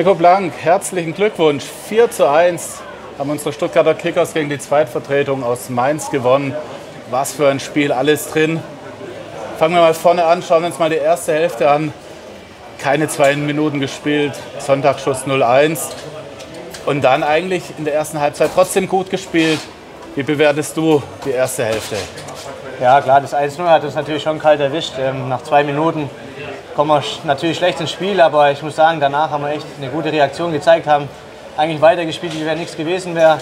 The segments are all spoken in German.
Nico Blank, herzlichen Glückwunsch. 4 zu 1 haben unsere Stuttgarter Kickers gegen die Zweitvertretung aus Mainz gewonnen. Was für ein Spiel, alles drin. Fangen wir mal vorne an, schauen wir uns mal die erste Hälfte an. Keine zwei Minuten gespielt, Sonntagsschuss 0-1. Und dann eigentlich in der ersten Halbzeit trotzdem gut gespielt. Wie bewertest du die erste Hälfte? Ja, klar, das 1-0 hat uns natürlich schon kalt erwischt. Ähm, nach zwei Minuten kommen wir natürlich schlecht ins Spiel, aber ich muss sagen, danach haben wir echt eine gute Reaktion gezeigt, haben eigentlich weitergespielt, wie wenn nichts gewesen wäre.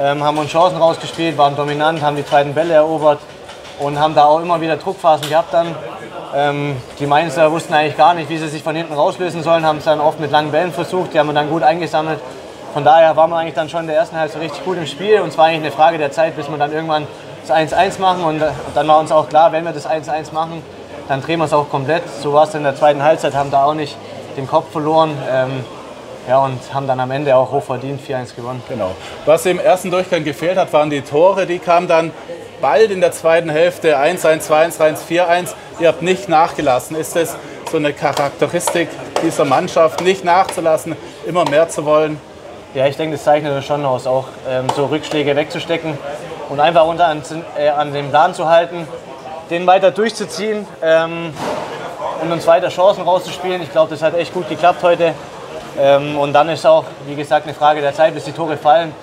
Ähm, haben uns Chancen rausgespielt, waren dominant, haben die zweiten Bälle erobert und haben da auch immer wieder Druckphasen gehabt dann. Ähm, die Mainzer wussten eigentlich gar nicht, wie sie sich von hinten rauslösen sollen, haben es dann oft mit langen Bällen versucht, die haben wir dann gut eingesammelt. Von daher waren wir eigentlich dann schon in der ersten Hälfte richtig gut im Spiel und es war eigentlich eine Frage der Zeit, bis wir dann irgendwann das 1-1 machen und äh, dann war uns auch klar, wenn wir das 1-1 machen, dann drehen wir es auch komplett. So war es in der zweiten Halbzeit, haben da auch nicht den Kopf verloren. Ähm, ja, und haben dann am Ende auch hochverdient 4-1 gewonnen. Genau. Was im ersten Durchgang gefehlt hat, waren die Tore. Die kamen dann bald in der zweiten Hälfte 1-1, 2-1, 3-1, 4-1. Ihr habt nicht nachgelassen. Ist es so eine Charakteristik dieser Mannschaft, nicht nachzulassen, immer mehr zu wollen? Ja, ich denke, das zeichnet es schon aus, auch ähm, so Rückschläge wegzustecken und einfach unter an, äh, an dem Plan zu halten, den weiter durchzuziehen ähm, und uns weiter Chancen rauszuspielen. Ich glaube, das hat echt gut geklappt heute. Ähm, und dann ist auch, wie gesagt, eine Frage der Zeit, bis die Tore fallen.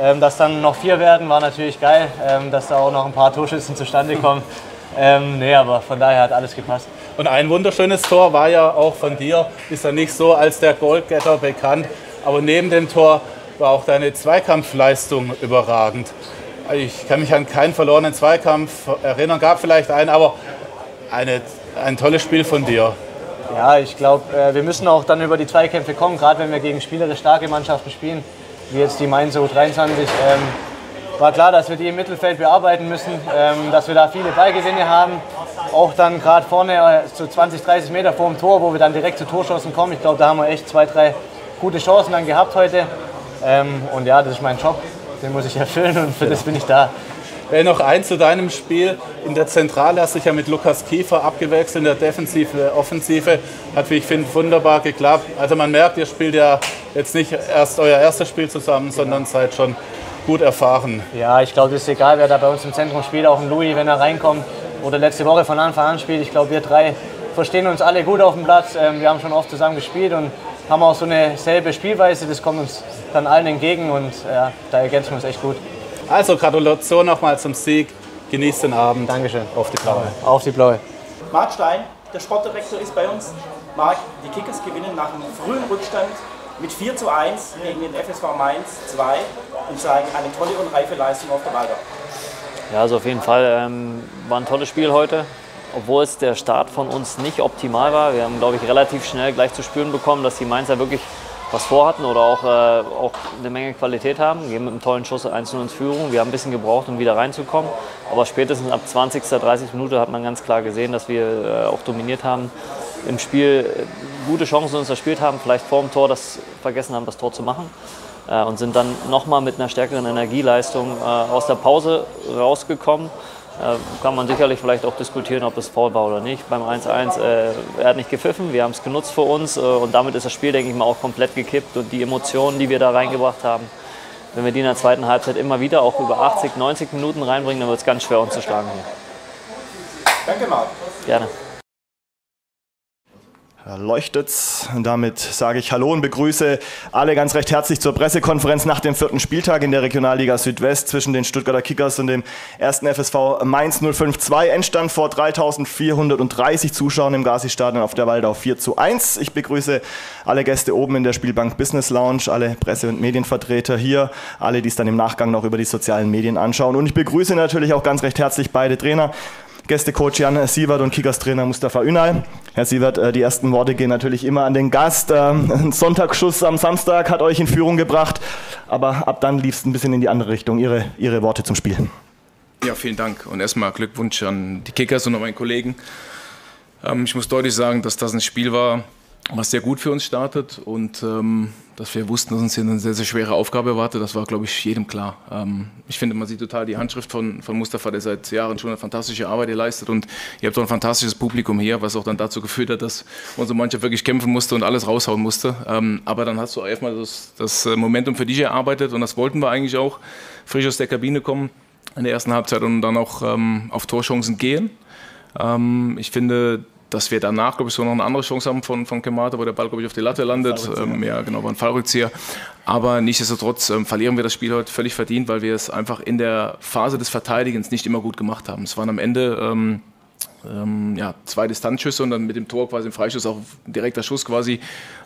Ähm, dass dann noch vier werden, war natürlich geil, ähm, dass da auch noch ein paar Torschüssen zustande kommen. Ähm, nee, aber von daher hat alles gepasst. Und ein wunderschönes Tor war ja auch von dir, ist ja nicht so als der Goalgetter bekannt, aber neben dem Tor war auch deine Zweikampfleistung überragend. Ich kann mich an keinen verlorenen Zweikampf erinnern, gab vielleicht einen, aber eine, ein tolles Spiel von dir. Ja, ich glaube, äh, wir müssen auch dann über die Zweikämpfe kommen, gerade wenn wir gegen spielerisch starke Mannschaften spielen, wie jetzt die Mainz U23. Ähm, war klar, dass wir die im Mittelfeld bearbeiten müssen, ähm, dass wir da viele Ballgewinne haben. Auch dann gerade vorne äh, so 20, 30 Meter vor dem Tor, wo wir dann direkt zu Torschancen kommen. Ich glaube, da haben wir echt zwei, drei gute Chancen dann gehabt heute. Ähm, und ja, das ist mein Job, den muss ich erfüllen und für das bin ich da. Äh, noch ein zu deinem Spiel. In der Zentrale hast du dich ja mit Lukas Kiefer abgewechselt, in der Defensive, Offensive. Hat, wie ich finde, wunderbar geklappt. Also man merkt, ihr spielt ja jetzt nicht erst euer erstes Spiel zusammen, sondern seid schon gut erfahren. Ja, ich glaube, es ist egal, wer da bei uns im Zentrum spielt, auch ein Louis, wenn er reinkommt oder letzte Woche von Anfang an spielt. Ich glaube, wir drei verstehen uns alle gut auf dem Platz. Ähm, wir haben schon oft zusammen gespielt und haben auch so eine selbe Spielweise. Das kommt uns dann allen entgegen und ja, da ergänzen wir uns echt gut. Also Gratulation nochmal zum Sieg. Genießt den Abend. Dankeschön. Auf die Blaue. Auf die Blaue. Marc Stein, der Sportdirektor, ist bei uns. Marc, die Kickers gewinnen nach einem frühen Rückstand mit 4 zu 1 gegen den FSV Mainz 2 und zeigen eine tolle und reife Leistung auf der Waldau. Ja, also auf jeden Fall ähm, war ein tolles Spiel heute, obwohl es der Start von uns nicht optimal war. Wir haben, glaube ich, relativ schnell gleich zu spüren bekommen, dass die Mainzer wirklich was vorhatten oder auch, äh, auch eine Menge Qualität haben. Gehen mit einem tollen Schuss 1 ins Führung. Wir haben ein bisschen gebraucht, um wieder reinzukommen. Aber spätestens ab 20., 30 Minute hat man ganz klar gesehen, dass wir äh, auch dominiert haben. Im Spiel äh, gute Chancen uns erspielt haben, vielleicht vor dem Tor das vergessen haben, das Tor zu machen. Äh, und sind dann nochmal mit einer stärkeren Energieleistung äh, aus der Pause rausgekommen. Äh, kann man sicherlich vielleicht auch diskutieren, ob es faul war oder nicht. Beim 1-1, äh, er hat nicht gepfiffen, wir haben es genutzt für uns äh, und damit ist das Spiel, denke ich mal, auch komplett gekippt und die Emotionen, die wir da reingebracht haben, wenn wir die in der zweiten Halbzeit immer wieder auch über 80, 90 Minuten reinbringen, dann wird es ganz schwer uns zu schlagen hier. Danke, Marc. Gerne. Leuchtet's. Und damit sage ich Hallo und begrüße alle ganz recht herzlich zur Pressekonferenz nach dem vierten Spieltag in der Regionalliga Südwest zwischen den Stuttgarter Kickers und dem ersten FSV Mainz 052. Endstand vor 3430 Zuschauern im Gazi-Stadion auf der Waldau 4 zu 1. Ich begrüße alle Gäste oben in der Spielbank Business Lounge, alle Presse- und Medienvertreter hier, alle, die es dann im Nachgang noch über die sozialen Medien anschauen. Und ich begrüße natürlich auch ganz recht herzlich beide Trainer. Gästecoach Jan Sievert und Kickers-Trainer Mustafa Ünal. Herr Sievert, äh, die ersten Worte gehen natürlich immer an den Gast. Ähm, ein Sonntagsschuss am Samstag hat euch in Führung gebracht, aber ab dann lief es ein bisschen in die andere Richtung. Ihre, Ihre Worte zum Spiel. Ja, vielen Dank und erstmal Glückwunsch an die Kickers und an meinen Kollegen. Ähm, ich muss deutlich sagen, dass das ein Spiel war, was sehr gut für uns startet und ähm, dass wir wussten, dass uns hier eine sehr, sehr schwere Aufgabe erwartet, das war, glaube ich, jedem klar. Ähm, ich finde, man sieht total die Handschrift von, von Mustafa, der seit Jahren schon eine fantastische Arbeit hier leistet und ihr habt auch ein fantastisches Publikum hier, was auch dann dazu geführt hat, dass unsere Mannschaft wirklich kämpfen musste und alles raushauen musste. Ähm, aber dann hast du erstmal das, das Momentum für dich erarbeitet und das wollten wir eigentlich auch, frisch aus der Kabine kommen in der ersten Halbzeit und dann auch ähm, auf Torchancen gehen. Ähm, ich finde, dass wir danach, glaube ich, so noch eine andere Chance haben von, von Kemata, wo der Ball, glaube ich, auf die Latte landet. Ähm, ja, genau, war ein Fallrückzieher. Aber nichtsdestotrotz ähm, verlieren wir das Spiel heute völlig verdient, weil wir es einfach in der Phase des Verteidigens nicht immer gut gemacht haben. Es waren am Ende ähm, ähm, ja, zwei Distanzschüsse und dann mit dem Tor quasi im Freischuss auch ein direkter Schuss quasi,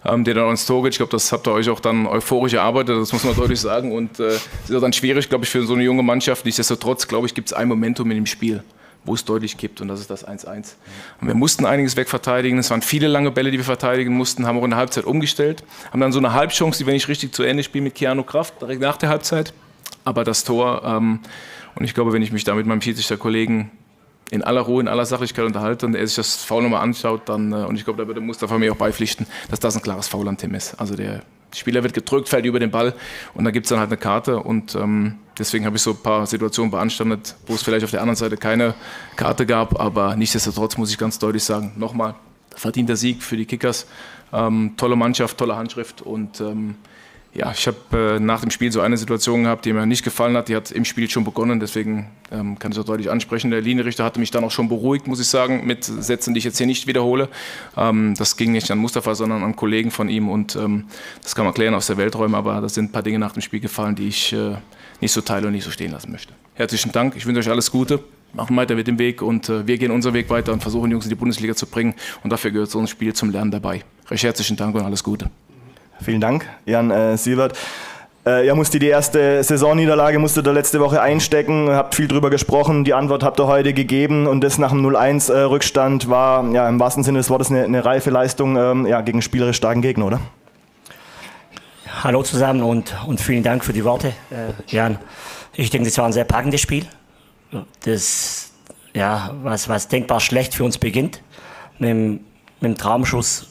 ähm, der dann ins Tor geht. Ich glaube, das habt ihr euch auch dann euphorisch erarbeitet, das muss man deutlich sagen. Und es äh, ist auch dann schwierig, glaube ich, für so eine junge Mannschaft. Nichtsdestotrotz, glaube ich, gibt es ein Momentum in dem Spiel wo es deutlich kippt und das ist das 1-1. Wir mussten einiges wegverteidigen, es waren viele lange Bälle, die wir verteidigen mussten, haben auch in der Halbzeit umgestellt, haben dann so eine Halbchance, die wir nicht richtig zu Ende spielen mit Keanu Kraft, direkt nach der Halbzeit, aber das Tor ähm, und ich glaube, wenn ich mich da mit meinem Schiedsrichter-Kollegen in aller Ruhe, in aller Sachlichkeit unterhalte und er sich das Foul nochmal anschaut, dann, äh, und ich glaube, da würde Mustafa mir auch beipflichten, dass das ein klares Foul an Tim ist. Also der Spieler wird gedrückt, fällt über den Ball und da gibt es dann halt eine Karte und ähm, deswegen habe ich so ein paar Situationen beanstandet, wo es vielleicht auf der anderen Seite keine Karte gab, aber nichtsdestotrotz muss ich ganz deutlich sagen, nochmal, verdienter Sieg für die Kickers, ähm, tolle Mannschaft, tolle Handschrift und ähm, ja, ich habe äh, nach dem Spiel so eine Situation gehabt, die mir nicht gefallen hat. Die hat im Spiel schon begonnen, deswegen ähm, kann ich das deutlich ansprechen. Der Linienrichter hatte mich dann auch schon beruhigt, muss ich sagen, mit Sätzen, die ich jetzt hier nicht wiederhole. Ähm, das ging nicht an Mustafa, sondern an Kollegen von ihm und ähm, das kann man klären aus der Welträume, aber das sind ein paar Dinge nach dem Spiel gefallen, die ich äh, nicht so teile und nicht so stehen lassen möchte. Herzlichen Dank, ich wünsche euch alles Gute. Machen weiter mit dem Weg und äh, wir gehen unseren Weg weiter und versuchen, Jungs in die Bundesliga zu bringen. Und dafür gehört so ein Spiel zum Lernen dabei. Recht herzlichen Dank und alles Gute. Vielen Dank, Jan äh, Siebert. Äh, ihr musste die erste Saisonniederlage musste da letzte Woche einstecken, habt viel drüber gesprochen, die Antwort habt ihr heute gegeben und das nach dem 0-1-Rückstand äh, war ja, im wahrsten Sinne des Wortes eine, eine reife Leistung ähm, ja, gegen spielerisch starken Gegner, oder? Hallo zusammen und, und vielen Dank für die Worte, äh, Jan. Ich denke, das war ein sehr packendes Spiel, das ja, was, was denkbar schlecht für uns beginnt, mit dem, mit dem Traumschuss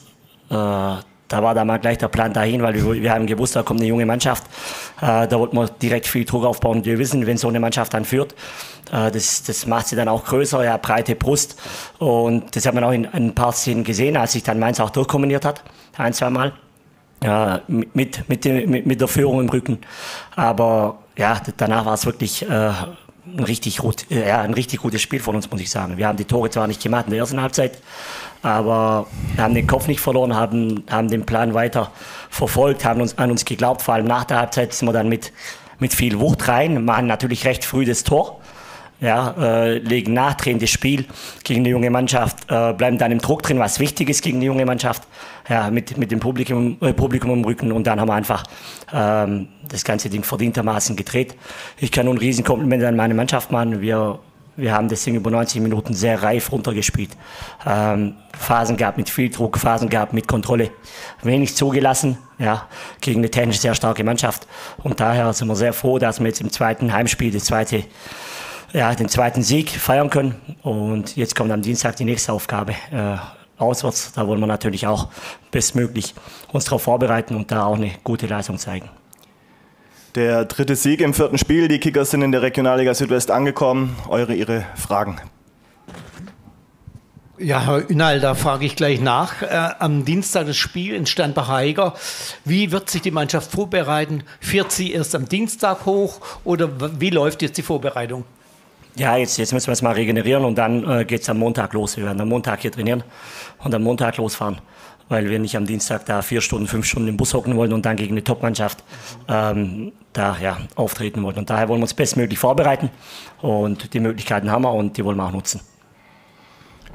äh, da war da mal gleich der Plan dahin, weil wir, wir haben gewusst, da kommt eine junge Mannschaft. Äh, da wollten wir direkt viel Druck aufbauen. Wir wissen, wenn so eine Mannschaft dann führt, äh, das, das macht sie dann auch größer, ja, breite Brust. Und das hat man auch in, in ein paar Szenen gesehen, als sich dann Mainz auch durchkombiniert hat, ein, zwei Mal. Äh, mit, mit, mit, mit der Führung im Rücken. Aber ja, danach war es wirklich äh, ein richtig, gut, äh, ja, ein richtig gutes Spiel von uns, muss ich sagen. Wir haben die Tore zwar nicht gemacht in der ersten Halbzeit, aber haben den Kopf nicht verloren, haben, haben den Plan weiter verfolgt, haben uns an uns geglaubt. Vor allem nach der Halbzeit sind wir dann mit, mit viel Wucht rein, machen natürlich recht früh das Tor. Ja, äh, legen nachdrehendes Spiel gegen eine junge Mannschaft, äh, bleiben dann im Druck drin, was wichtig ist gegen eine junge Mannschaft, ja, mit, mit dem Publikum, äh, Publikum im Rücken und dann haben wir einfach ähm, das ganze Ding verdientermaßen gedreht. Ich kann nur ein Riesenkompliment an meine Mannschaft machen. Wir wir haben das Ding über 90 Minuten sehr reif runtergespielt. Ähm, Phasen gab mit viel Druck, Phasen gab mit Kontrolle. Wenig zugelassen, ja, gegen eine technisch sehr starke Mannschaft. Und daher sind wir sehr froh, dass wir jetzt im zweiten Heimspiel das zweite, ja, den zweiten Sieg feiern können. Und jetzt kommt am Dienstag die nächste Aufgabe. Äh, auswärts, da wollen wir natürlich auch bestmöglich uns darauf vorbereiten und da auch eine gute Leistung zeigen. Der dritte Sieg im vierten Spiel. Die Kickers sind in der Regionalliga Südwest angekommen. Eure, Ihre Fragen. Ja, Herr Ünal, da frage ich gleich nach. Äh, am Dienstag das Spiel in Sternbach-Heiger. Wie wird sich die Mannschaft vorbereiten? Fährt sie erst am Dienstag hoch oder wie läuft jetzt die Vorbereitung? Ja, jetzt, jetzt müssen wir es mal regenerieren und dann äh, geht es am Montag los. Wir werden am Montag hier trainieren und am Montag losfahren weil wir nicht am Dienstag da vier Stunden, fünf Stunden im Bus hocken wollen und dann gegen eine Top-Mannschaft ähm, da ja, auftreten wollen. Und daher wollen wir uns bestmöglich vorbereiten und die Möglichkeiten haben wir und die wollen wir auch nutzen.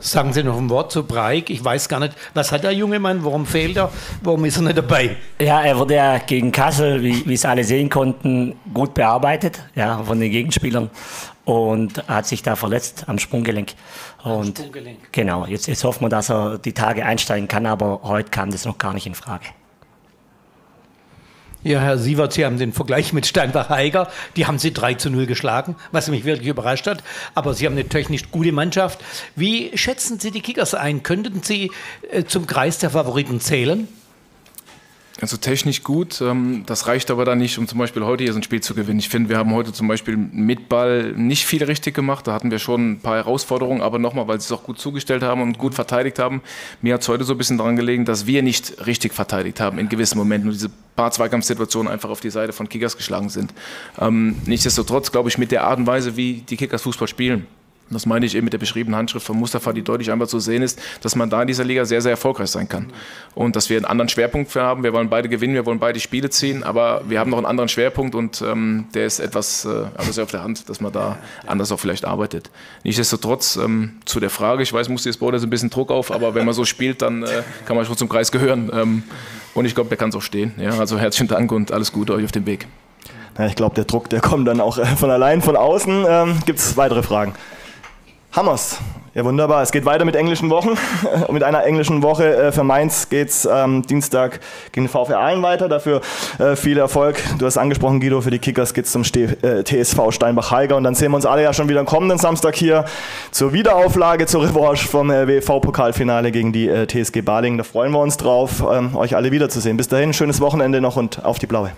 Sagen Sie noch ein Wort zu Breik. Ich weiß gar nicht, was hat der junge Mann, warum fehlt er, warum ist er nicht dabei? Ja, er wurde ja gegen Kassel, wie, wie es alle sehen konnten, gut bearbeitet ja, von den Gegenspielern und hat sich da verletzt am Sprunggelenk. Und Sprunggelenk. Genau, jetzt, jetzt hoffen wir, dass er die Tage einsteigen kann, aber heute kam das noch gar nicht in Frage. Ja, Herr Sievert, Sie haben den Vergleich mit Steinbach-Heiger. Die haben Sie 3 zu 0 geschlagen, was mich wirklich überrascht hat. Aber Sie haben eine technisch gute Mannschaft. Wie schätzen Sie die Kickers ein? Könnten Sie äh, zum Kreis der Favoriten zählen? Also technisch gut, ähm, das reicht aber dann nicht, um zum Beispiel heute hier so ein Spiel zu gewinnen. Ich finde, wir haben heute zum Beispiel mit Ball nicht viel richtig gemacht. Da hatten wir schon ein paar Herausforderungen, aber nochmal, weil sie es auch gut zugestellt haben und gut verteidigt haben. Mir hat es heute so ein bisschen daran gelegen, dass wir nicht richtig verteidigt haben in gewissen Momenten und diese paar Zweikampfsituationen einfach auf die Seite von Kickers geschlagen sind. Ähm, nichtsdestotrotz glaube ich, mit der Art und Weise, wie die Kickers Fußball spielen, das meine ich eben mit der beschriebenen Handschrift von Mustafa, die deutlich einmal zu sehen ist, dass man da in dieser Liga sehr, sehr erfolgreich sein kann. Und dass wir einen anderen Schwerpunkt für haben. Wir wollen beide gewinnen, wir wollen beide Spiele ziehen, aber wir haben noch einen anderen Schwerpunkt und ähm, der ist etwas, äh, aber sehr auf der Hand, dass man da anders auch vielleicht arbeitet. Nichtsdestotrotz ähm, zu der Frage, ich weiß, muss jetzt jetzt ein bisschen Druck auf, aber wenn man so spielt, dann äh, kann man schon zum Kreis gehören. Ähm, und ich glaube, der kann es auch stehen. Ja, also herzlichen Dank und alles Gute euch auf dem Weg. Ja, ich glaube, der Druck, der kommt dann auch äh, von allein von außen. Ähm, Gibt es weitere Fragen? Hammers. Ja, wunderbar. Es geht weiter mit englischen Wochen. mit einer englischen Woche äh, für Mainz geht es ähm, Dienstag gegen den VfR Aalen weiter. Dafür äh, viel Erfolg. Du hast angesprochen, Guido, für die Kickers geht es zum Ste äh, TSV Steinbach-Heiger. Und dann sehen wir uns alle ja schon wieder am kommenden Samstag hier zur Wiederauflage, zur Revanche vom äh, WV-Pokalfinale gegen die äh, TSG Balingen. Da freuen wir uns drauf, ähm, euch alle wiederzusehen. Bis dahin, schönes Wochenende noch und auf die Blaue.